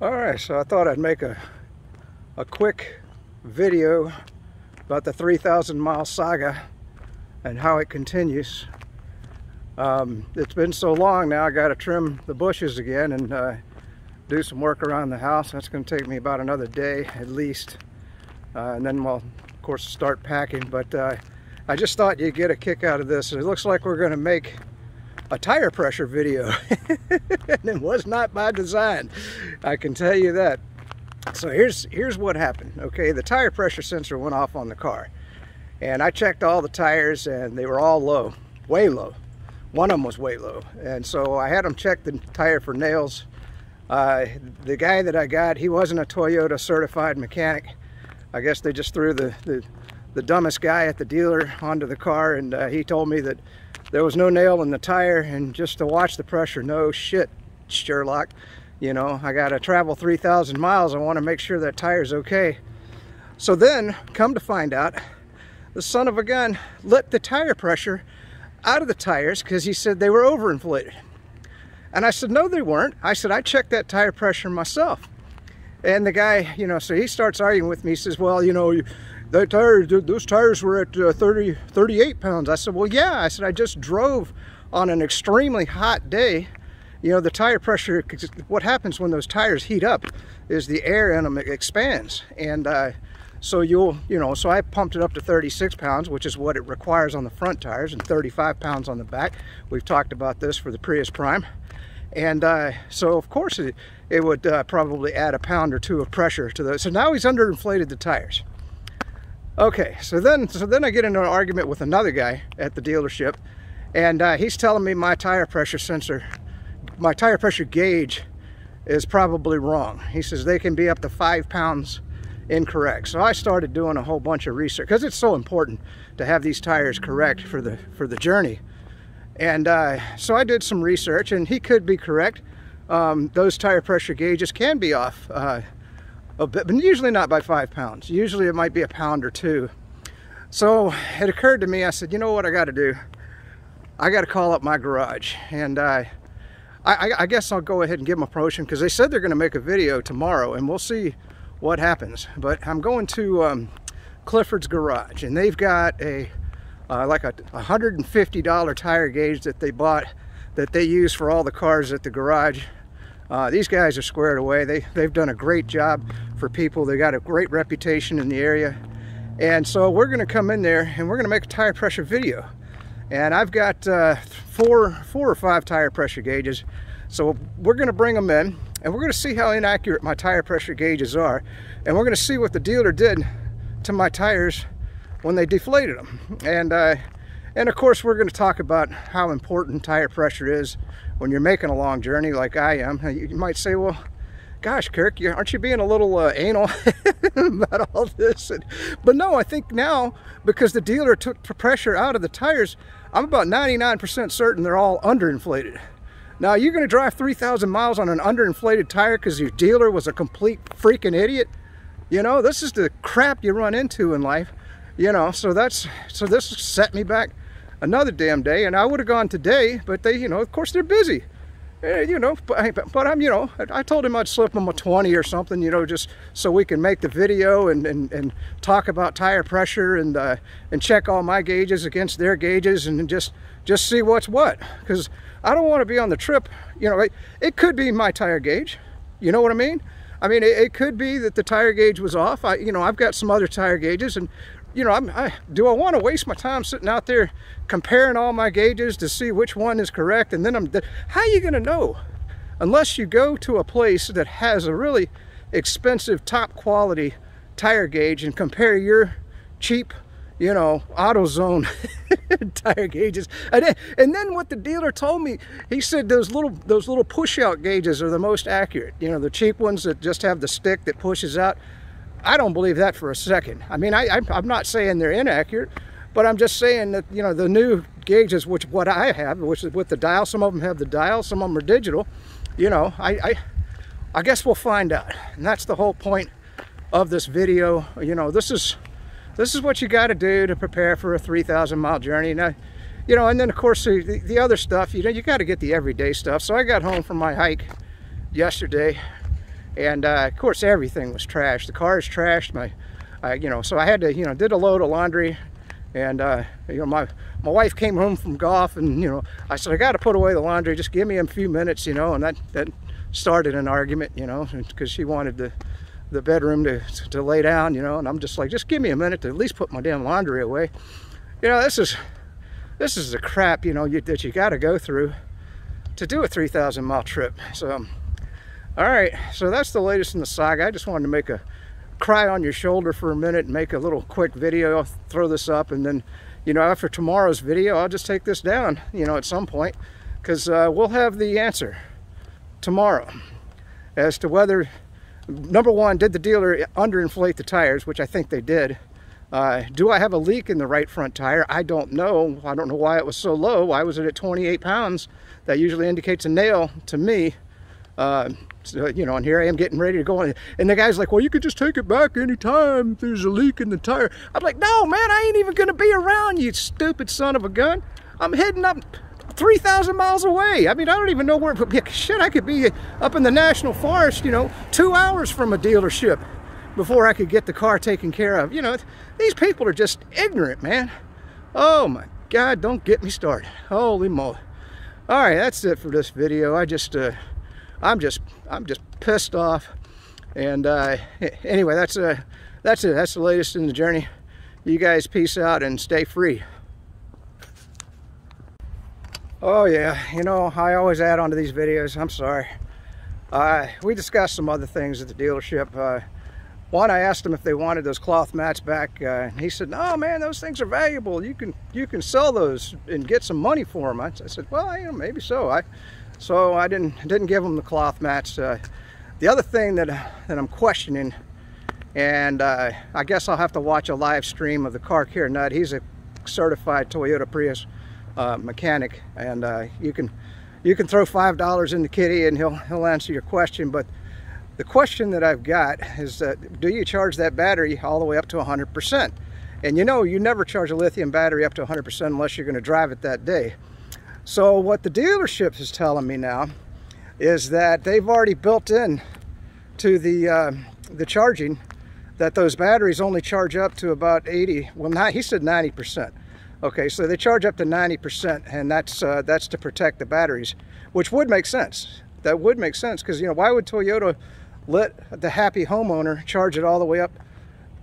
All right, so I thought I'd make a, a quick video about the 3,000 mile saga and how it continues. Um, it's been so long now, I got to trim the bushes again and uh, do some work around the house. That's going to take me about another day at least. Uh, and then we'll, of course, start packing. But uh, I just thought you'd get a kick out of this. It looks like we're going to make a tire pressure video. and it was not by design. I can tell you that. So here's, here's what happened. Okay, the tire pressure sensor went off on the car. And I checked all the tires and they were all low, way low. One of them was way low. And so I had them check the tire for nails. Uh, the guy that I got, he wasn't a Toyota certified mechanic. I guess they just threw the, the, the dumbest guy at the dealer onto the car and uh, he told me that there was no nail in the tire and just to watch the pressure, no shit, Sherlock. You know, I got to travel 3,000 miles. I want to make sure that tire's okay. So then, come to find out, the son of a gun let the tire pressure out of the tires because he said they were overinflated. And I said, no, they weren't. I said, I checked that tire pressure myself. And the guy, you know, so he starts arguing with me. He says, well, you know, that tire, those tires were at uh, 30, 38 pounds. I said, well, yeah. I said, I just drove on an extremely hot day. You know, the tire pressure, what happens when those tires heat up is the air in them expands. And uh, so you'll, you know, so I pumped it up to 36 pounds, which is what it requires on the front tires, and 35 pounds on the back. We've talked about this for the Prius Prime. And uh, so, of course, it, it would uh, probably add a pound or two of pressure to those. So now he's underinflated the tires. Okay, so then, so then I get into an argument with another guy at the dealership, and uh, he's telling me my tire pressure sensor, my tire pressure gauge is probably wrong. He says they can be up to five pounds incorrect. So I started doing a whole bunch of research because it's so important to have these tires correct for the for the journey. And uh, so I did some research, and he could be correct. Um, those tire pressure gauges can be off uh, a bit, but usually not by five pounds. Usually it might be a pound or two. So it occurred to me, I said, you know what I got to do? I got to call up my garage, and uh, I, I, guess I'll go ahead and give them a promotion because they said they're going to make a video tomorrow, and we'll see what happens. But I'm going to um, Clifford's Garage, and they've got a uh, like a $150 tire gauge that they bought that they use for all the cars at the garage. Uh, these guys are squared away. They, they've done a great job for people. They got a great reputation in the area. And so we're gonna come in there and we're gonna make a tire pressure video. And I've got uh, four, four or five tire pressure gauges. So we're gonna bring them in and we're gonna see how inaccurate my tire pressure gauges are. And we're gonna see what the dealer did to my tires when they deflated them. And, uh, and of course, we're going to talk about how important tire pressure is when you're making a long journey like I am. You might say, well, gosh, Kirk, aren't you being a little uh, anal about all this? And, but no, I think now, because the dealer took the pressure out of the tires, I'm about 99% certain they're all underinflated. Now, you're going to drive 3,000 miles on an underinflated tire because your dealer was a complete freaking idiot? You know, this is the crap you run into in life you know so that's so this set me back another damn day and I would have gone today but they you know of course they're busy you know but, but I'm you know I told him I'd slip him a 20 or something you know just so we can make the video and and, and talk about tire pressure and uh, and check all my gauges against their gauges and just just see what's what because I don't want to be on the trip you know it, it could be my tire gauge you know what I mean I mean, it, it, could be that the tire gauge was off. I, you know, I've got some other tire gauges, and you know, I'm, I, do I want to waste my time sitting out there comparing all my gauges to see which one is correct? And then I'm, how are you going to know? Unless you go to a place that has a really expensive, top quality tire gauge and compare your cheap, you know, AutoZone tire gauges. And, and then what the dealer told me, he said those little those little push out gauges are the most accurate. You know, the cheap ones that just have the stick that pushes out. I don't believe that for a second. I mean, I, I'm not saying they're inaccurate, but I'm just saying that, you know, the new gauges, which what I have, which is with the dial, some of them have the dial, some of them are digital, you know, I, I, I guess we'll find out. And that's the whole point of this video. You know, this is, this is what you got to do to prepare for a 3,000 mile journey. Now, you know, and then of course the, the other stuff, you know, you got to get the everyday stuff. So I got home from my hike yesterday And uh, of course, everything was trashed. The car is trashed. My, I, you know, so I had to, you know, did a load of laundry, and uh, you know, my my wife came home from golf, and you know, I said I got to put away the laundry. Just give me a few minutes, you know, and that that started an argument, you know, because she wanted the the bedroom to to lay down, you know, and I'm just like, just give me a minute to at least put my damn laundry away. You know, this is this is the crap, you know, you, that you got to go through to do a 3,000 mile trip. So. All right, so that's the latest in the saga. I just wanted to make a cry on your shoulder for a minute and make a little quick video. Throw this up and then, you know, after tomorrow's video, I'll just take this down, you know, at some point because uh, we'll have the answer tomorrow as to whether, number one, did the dealer underinflate the tires, which I think they did. Uh, do I have a leak in the right front tire? I don't know. I don't know why it was so low. Why was it at 28 pounds? That usually indicates a nail to me. Uh, so, you know, and here I am getting ready to go on. And the guy's like, well, you could just take it back anytime if there's a leak in the tire. I'm like, no, man, I ain't even going to be around, you stupid son of a gun. I'm heading up 3,000 miles away. I mean, I don't even know where, shit, I could be up in the National Forest, you know, two hours from a dealership before I could get the car taken care of. You know, these people are just ignorant, man. Oh my God, don't get me started. Holy moly. All right, that's it for this video. I just, uh, I'm just I'm just pissed off. And uh, anyway, that's uh, that's it. That's the latest in the journey. You guys peace out and stay free. Oh yeah, you know, I always add on to these videos. I'm sorry. Uh, we discussed some other things at the dealership. Uh, one, I asked him if they wanted those cloth mats back. Uh, he said, "No, man, those things are valuable. You can you can sell those and get some money for them." I, I said, "Well, maybe so." I so I didn't didn't give them the cloth mats. Uh, the other thing that that I'm questioning, and uh, I guess I'll have to watch a live stream of the car care nut. He's a certified Toyota Prius uh, mechanic, and uh, you can you can throw five dollars in the kitty and he'll he'll answer your question. But the question that I've got is, do you charge that battery all the way up to 100%? And you know, you never charge a lithium battery up to 100% unless you're going to drive it that day. So what the dealership is telling me now is that they've already built in to the uh, the charging that those batteries only charge up to about 80 well not he said 90 percent. Okay so they charge up to 90 percent and that's uh, that's to protect the batteries which would make sense. That would make sense because you know why would Toyota let the happy homeowner charge it all the way up?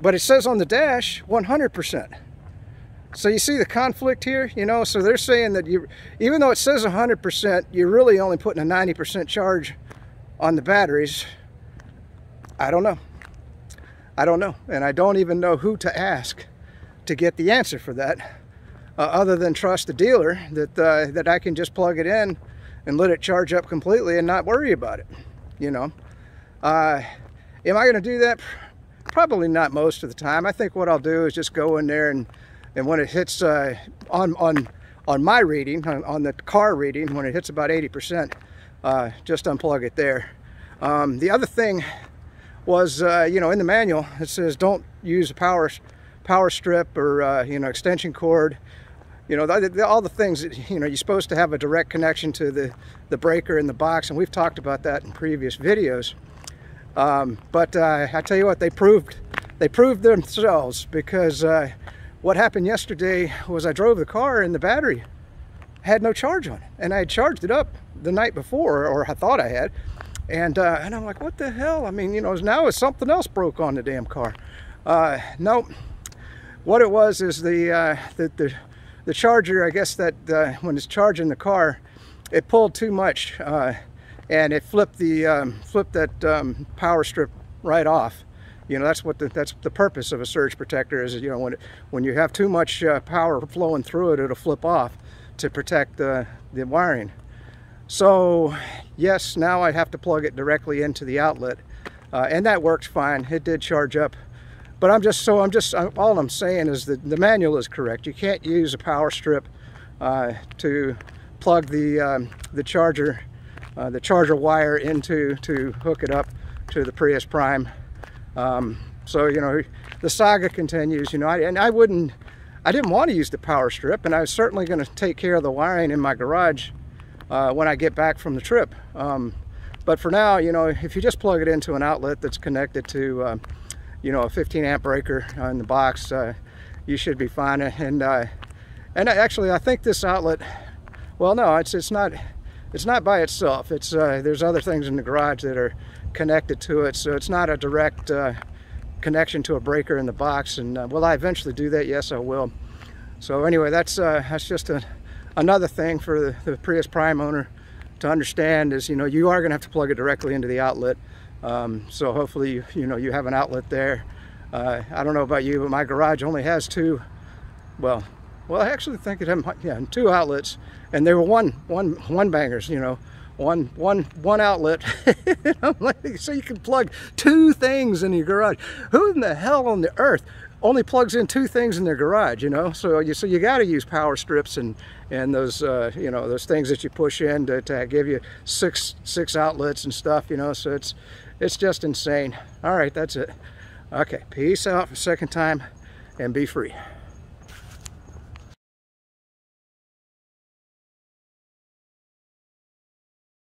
But it says on the dash 100 percent so you see the conflict here, you know, so they're saying that you, even though it says 100%, you're really only putting a 90% charge on the batteries. I don't know. I don't know. And I don't even know who to ask to get the answer for that, uh, other than trust the dealer that, uh, that I can just plug it in and let it charge up completely and not worry about it, you know. Uh, am I going to do that? Probably not most of the time. I think what I'll do is just go in there and and when it hits uh, on on on my reading on, on, the car reading when it hits about 80% uh, just unplug it there. Um, the other thing was uh, you know in the manual it says don't use a power power strip or uh, you know extension cord. You know the, the, all the things that you know you're supposed to have a direct connection to the the breaker in the box and we've talked about that in previous videos. Um, but uh, I tell you what they proved they proved themselves because uh, what happened yesterday was I drove the car and the battery had no charge on it. And I had charged it up the night before, or I thought I had. And, uh, and I'm like, what the hell? I mean, you know, now it's something else broke on the damn car. Uh, no, what it was is the, uh, the, the, the, charger, I guess that uh, when it's charging the car, it pulled too much uh, and it flipped the um, flipped that um, power strip right off. You know, that's what the, that's the purpose of a surge protector is, you know, when, it, when you have too much uh, power flowing through it, it'll flip off to protect the, the wiring. So yes, now I have to plug it directly into the outlet uh, and that works fine. It did charge up. But I'm just, so I'm just, all I'm saying is that the manual is correct. You can't use a power strip uh, to plug the, um, the charger, uh, the charger wire into, to hook it up to the Prius Prime. Um, so, you know, the saga continues, you know, I, and I wouldn't, I didn't want to use the power strip and I was certainly going to take care of the wiring in my garage uh, when I get back from the trip. Um, but for now, you know, if you just plug it into an outlet that's connected to, um, you know, a 15 amp breaker in the box, uh, you should be fine. And uh, and actually, I think this outlet, well, no, it's it's not it's not by itself. It's uh, there's other things in the garage that are connected to it, so it's not a direct uh, connection to a breaker in the box. And uh, will I eventually do that? Yes, I will. So anyway, that's uh, that's just a, another thing for the, the, Prius Prime owner to understand is you know you are going to have to plug it directly into the outlet. Um, so hopefully you, you know you have an outlet there. Uh, I don't know about you, but my garage only has two. Well, well, I actually think it had yeah two outlets, and they were one one one bangers. You know, one one one outlet. like, so you can plug two things in your garage. Who in the hell on the earth only plugs in two things in their garage, you know. So you so you got to use power strips and and those uh, you know those things that you push in to, to give you six six outlets and stuff, you know. So it's it's just insane. All right, that's it. Okay, peace out for second time and be free.